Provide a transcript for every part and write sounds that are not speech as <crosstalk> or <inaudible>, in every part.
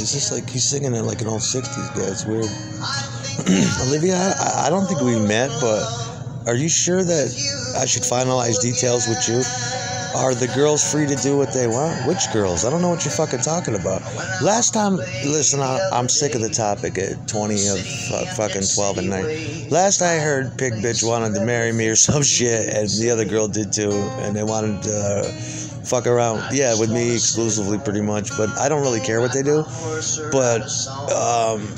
He's just like he's singing it like an old '60s guy. It's weird. <clears throat> Olivia, I, I don't think we met, but are you sure that I should finalize details with you? Are the girls free to do what they want? Which girls? I don't know what you're fucking talking about. Last time, listen, I, I'm sick of the topic at 20 of uh, fucking 12 and 9. Last I heard, Pig Bitch wanted to marry me or <laughs> some shit, and the other girl did too, and they wanted to uh, fuck around, yeah, with me exclusively pretty much, but I don't really care what they do. But, um,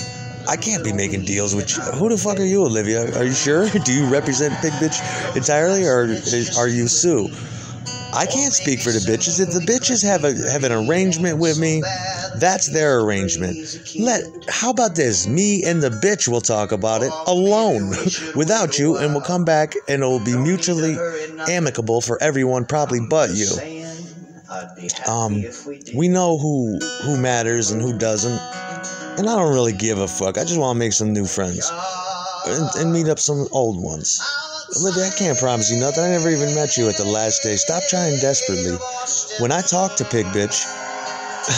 I can't be making deals with you. Who the fuck are you, Olivia? Are you sure? <laughs> Do you represent Pig Bitch entirely, or is, are you Sue? I can't speak for the bitches. If the bitches have a have an arrangement with me, that's their arrangement. Let how about this? Me and the bitch will talk about it alone, <laughs> without you, and we'll come back and it will be mutually amicable for everyone, probably but you. Um, we know who who matters and who doesn't, and I don't really give a fuck. I just want to make some new friends and, and meet up some old ones. Olivia, I can't promise you nothing. I never even met you at the last day. Stop trying desperately. When I talk to Pig Bitch,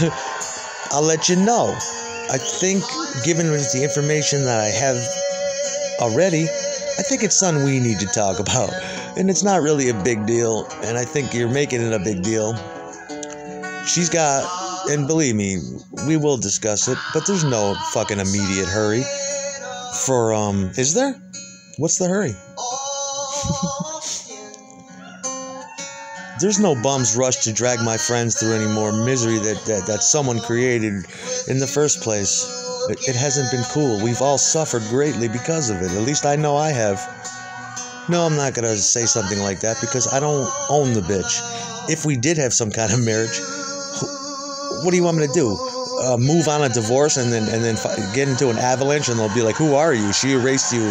<laughs> I'll let you know. I think, given the information that I have already, I think it's something we need to talk about. And it's not really a big deal, and I think you're making it a big deal. She's got, and believe me, we will discuss it, but there's no fucking immediate hurry. For, um, is there? What's the hurry? There's no bum's rush to drag my friends through any more misery that, that, that someone created in the first place. It, it hasn't been cool. We've all suffered greatly because of it. At least I know I have. No, I'm not going to say something like that because I don't own the bitch. If we did have some kind of marriage, what do you want me to do? Uh, move on a divorce and then and then get into an avalanche and they'll be like, "Who are you?" She erased you.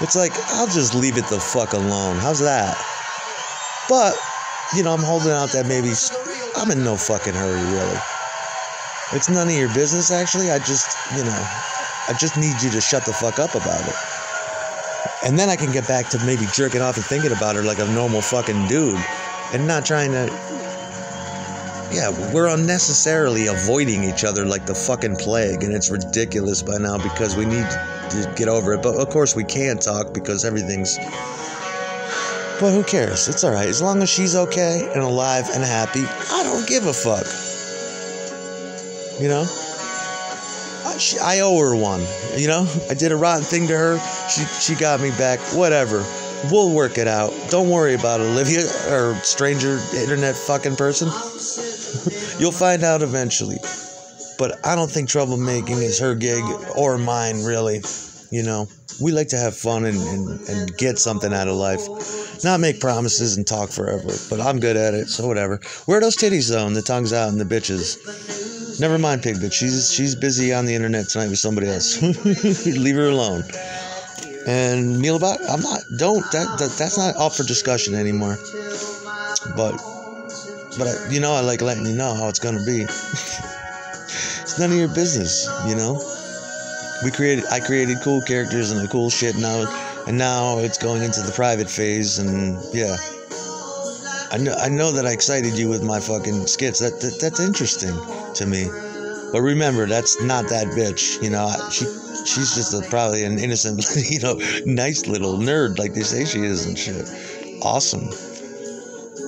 It's like I'll just leave it the fuck alone. How's that? But you know, I'm holding out that maybe I'm in no fucking hurry, really. It's none of your business, actually. I just, you know, I just need you to shut the fuck up about it. And then I can get back to maybe jerking off and thinking about her like a normal fucking dude and not trying to. Yeah, we're unnecessarily avoiding each other like the fucking plague, and it's ridiculous by now because we need get over it. But of course, we can't talk because everything's but who cares? It's alright. As long as she's okay and alive and happy, I don't give a fuck. You know? I, she, I owe her one. You know? I did a rotten thing to her. She, she got me back. Whatever. We'll work it out. Don't worry about Olivia or stranger internet fucking person. <laughs> You'll find out eventually. But I don't think troublemaking is her gig or mine, really. You know? We like to have fun and, and, and get something out of life not make promises and talk forever. But I'm good at it, so whatever. Where are those titties though? And the tongue's out and the bitches. Never mind, pig bitch. She's she's busy on the internet tonight with somebody else. <laughs> Leave her alone. And Mealbot, I'm not. Don't that, that that's not up for discussion anymore. But but I, you know, I like letting you know how it's gonna be. <laughs> none of your business, you know. We created. I created cool characters and the cool shit now and now it's going into the private phase and yeah. I know i know that i excited you with my fucking skits. That, that that's interesting to me. But remember that's not that bitch you know? She she's just a, probably an innocent <laughs> you know nice little nerd like they say she is and shit. Awesome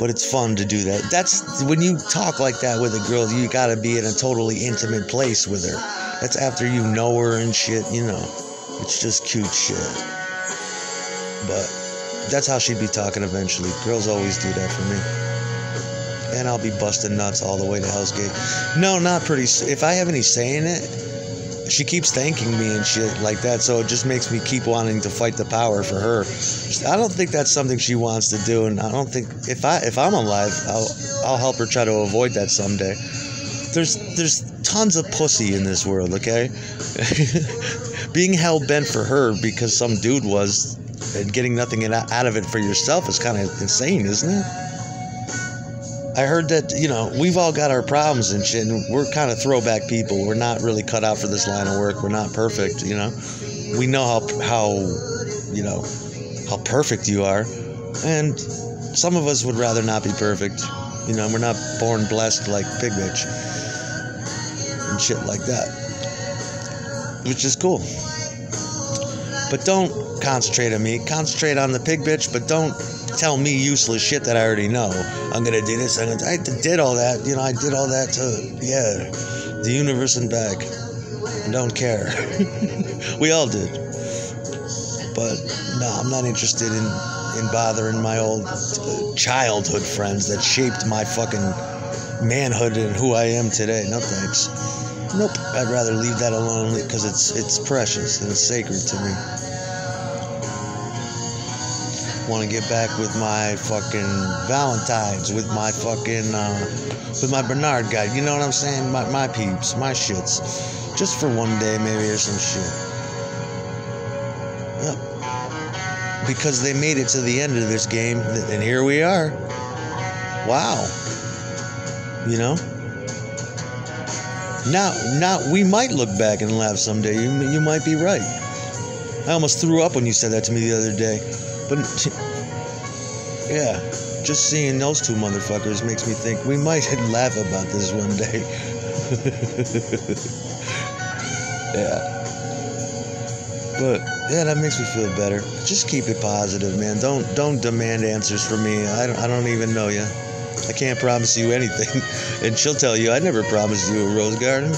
but it's fun to do that that's when you talk like that with a girl you gotta be in a totally intimate place with her that's after you know her and shit you know it's just cute shit but that's how she'd be talking eventually. Girls always do that for me. And I'll be busting nuts all the way to Hell's Gate. No, not pretty. If I have any say in it, she keeps thanking me and shit like that. So it just makes me keep wanting to fight the power for her. I don't think that's something she wants to do, and I don't think if I if I'm alive, I'll I'll help her try to avoid that someday. There's there's tons of pussy in this world, okay? <laughs> Being hell bent for her because some dude was and getting nothing out of it for yourself is kind of insane, isn't it? I heard that, you know, we've all got our problems and shit, and we're kind of throwback people. We're not really cut out for this line of work. We're not perfect, you know. We know how, how you know, how perfect you are. And some of us would rather not be perfect. You know, we're not born blessed like Pig Bitch. and shit like that, which is cool. But don't concentrate on me. Concentrate on the pig bitch, but don't tell me useless shit that I already know. I'm gonna do this. I'm gonna, I did all that. You know, I did all that to yeah, the universe and back. I don't care. <laughs> we all did. But no, I'm not interested in in bothering my old uh, childhood friends that shaped my fucking manhood and who I am today. No thanks. Nope. I'd rather leave that alone because it's it's precious and it's sacred to me. Want to get back with my fucking Valentines, with my fucking, uh, with my Bernard guy. You know what I'm saying? My, my peeps, my shits. Just for one day, maybe, or some shit. Yep. Because they made it to the end of this game, and here we are. Wow. You know? Now, now we might look back and laugh someday. You, you might be right. I almost threw up when you said that to me the other day. But yeah, just seeing those two motherfuckers makes me think we might <laughs> laugh about this one day. <laughs> yeah. But yeah, that makes me feel better. Just keep it positive, man. Don't don't demand answers from me. I don't I don't even know you. I can't promise you anything. <laughs> And she'll tell you I never promised you a rose garden.